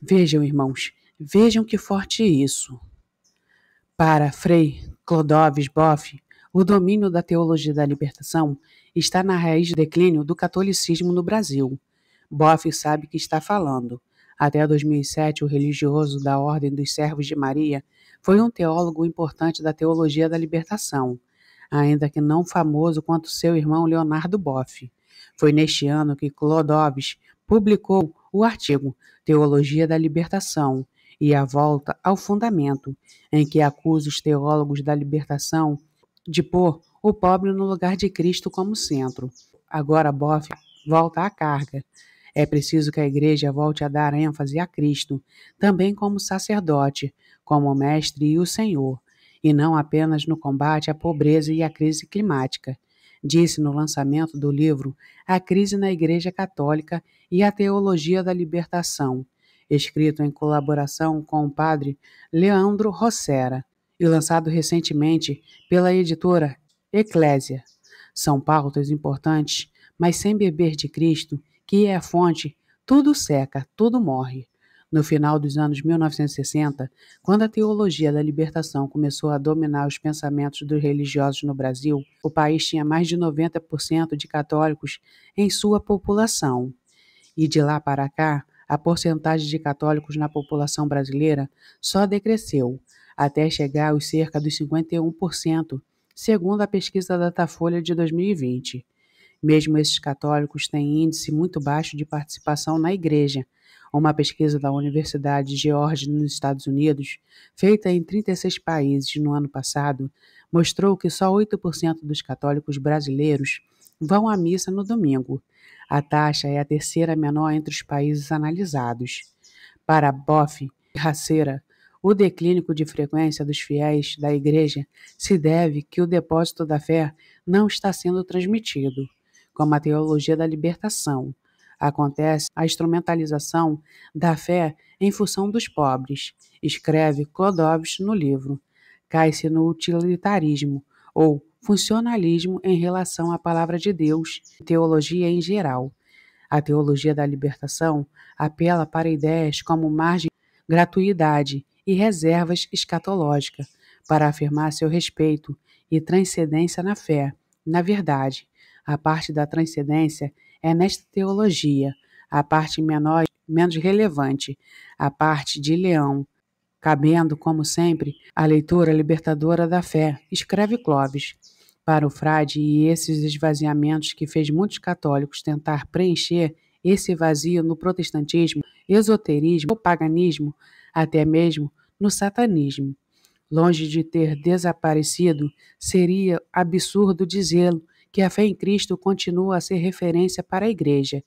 Vejam, irmãos, vejam que forte isso. Para Frei Clodovis Boff, o domínio da teologia da libertação está na raiz do declínio do catolicismo no Brasil. Boff sabe que está falando. Até 2007, o religioso da Ordem dos Servos de Maria foi um teólogo importante da teologia da libertação, ainda que não famoso quanto seu irmão Leonardo Boff. Foi neste ano que Clodovis publicou o artigo Teologia da Libertação e a Volta ao Fundamento, em que acusa os teólogos da libertação de pôr o pobre no lugar de Cristo como centro. Agora Boff volta à carga é preciso que a Igreja volte a dar ênfase a Cristo, também como sacerdote, como mestre e o Senhor, e não apenas no combate à pobreza e à crise climática. Disse no lançamento do livro A Crise na Igreja Católica e a Teologia da Libertação, escrito em colaboração com o padre Leandro Rossera e lançado recentemente pela editora Eclésia. São pautas importantes, mas sem beber de Cristo que é a fonte, tudo seca, tudo morre. No final dos anos 1960, quando a teologia da libertação começou a dominar os pensamentos dos religiosos no Brasil, o país tinha mais de 90% de católicos em sua população. E de lá para cá, a porcentagem de católicos na população brasileira só decresceu, até chegar aos cerca dos 51%, segundo a pesquisa Datafolha de 2020. Mesmo esses católicos têm índice muito baixo de participação na igreja. Uma pesquisa da Universidade de Georgia, nos Estados Unidos, feita em 36 países no ano passado, mostrou que só 8% dos católicos brasileiros vão à missa no domingo. A taxa é a terceira menor entre os países analisados. Para Boff e Raceira, o declínio de frequência dos fiéis da igreja se deve que o depósito da fé não está sendo transmitido como a teologia da libertação. Acontece a instrumentalização da fé em função dos pobres, escreve Clodovs no livro. Cai-se no utilitarismo ou funcionalismo em relação à palavra de Deus teologia em geral. A teologia da libertação apela para ideias como margem, gratuidade e reservas escatológicas para afirmar seu respeito e transcendência na fé, na verdade, a parte da transcendência é nesta teologia, a parte menor, menos relevante, a parte de Leão, cabendo, como sempre, a leitura libertadora da fé, escreve Clóvis. Para o frade e esses esvaziamentos que fez muitos católicos tentar preencher esse vazio no protestantismo, esoterismo, paganismo, até mesmo no satanismo. Longe de ter desaparecido, seria absurdo dizê-lo que a fé em Cristo continua a ser referência para a Igreja,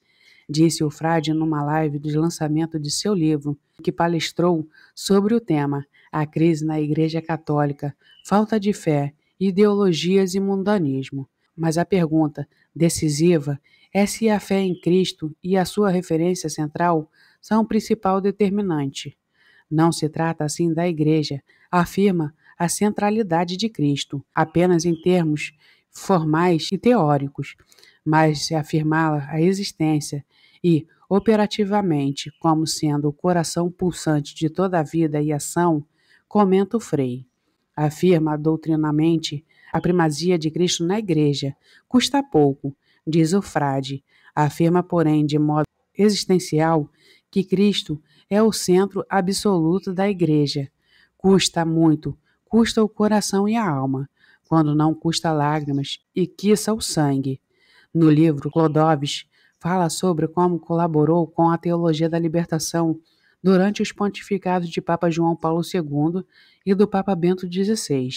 disse o frade numa live de lançamento de seu livro, que palestrou sobre o tema A Crise na Igreja Católica, Falta de Fé, Ideologias e Mundanismo. Mas a pergunta decisiva é se a fé em Cristo e a sua referência central são o principal determinante. Não se trata assim da Igreja, afirma a centralidade de Cristo, apenas em termos formais e teóricos, mas se afirmá-la a existência e, operativamente, como sendo o coração pulsante de toda a vida e ação, comenta o Frei. Afirma doutrinamente a primazia de Cristo na Igreja. Custa pouco, diz o frade. Afirma, porém, de modo existencial, que Cristo é o centro absoluto da Igreja. Custa muito, custa o coração e a alma, quando não custa lágrimas e quiça o sangue. No livro, Clodovis fala sobre como colaborou com a teologia da libertação durante os pontificados de Papa João Paulo II e do Papa Bento XVI.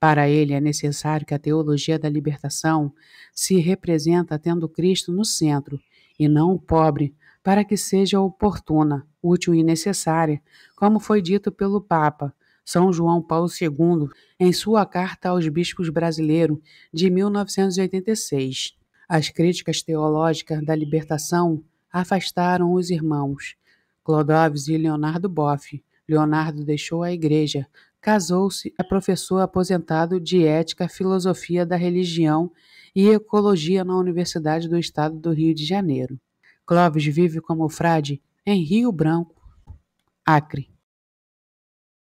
Para ele é necessário que a teologia da libertação se representa tendo Cristo no centro e não o pobre, para que seja oportuna, útil e necessária, como foi dito pelo Papa, são João Paulo II em sua carta aos bispos brasileiros de 1986. As críticas teológicas da libertação afastaram os irmãos Clodovis e Leonardo Boff. Leonardo deixou a igreja, casou-se, é professor aposentado de Ética, Filosofia da Religião e Ecologia na Universidade do Estado do Rio de Janeiro. Clóvis vive como frade em Rio Branco, Acre.